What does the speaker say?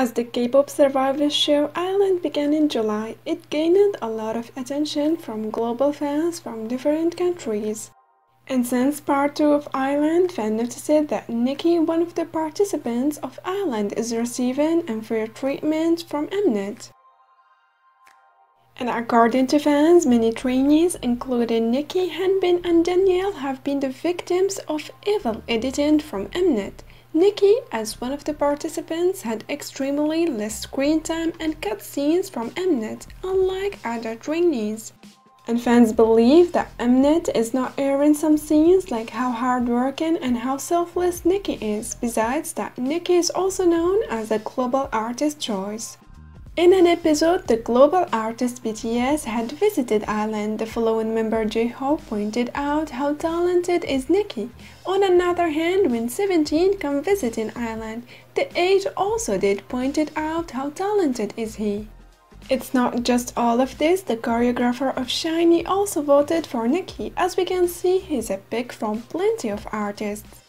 As the K-pop survivors show I-LAND began in July, it gained a lot of attention from global fans from different countries. And since part 2 of I-LAND, fans noticed that Niki, one of the participants of I-LAND, is receiving unfair treatment from Mnet. And according to fans, many trainees, including Niki, Hanbin, and Daniel, have been the victims of evil editing from Mnet. Niki, as one of the participants, had extremely less screen time and cutscenes from Mnet, unlike other trainees. And fans believe that Mnet is not airing some scenes like how hardworking and how selfless Niki is, besides that Niki is also known as a global artist choice. In an episode, the global artist BTS had visited I-LAND. The following member J-Hope pointed out how talented is Niki. On another hand, when 17 come visiting I-LAND, the 8 also did pointed out how talented is he. It's not just all of this, the choreographer of SHINee also voted for Niki. As we can see, he's a pick from plenty of artists.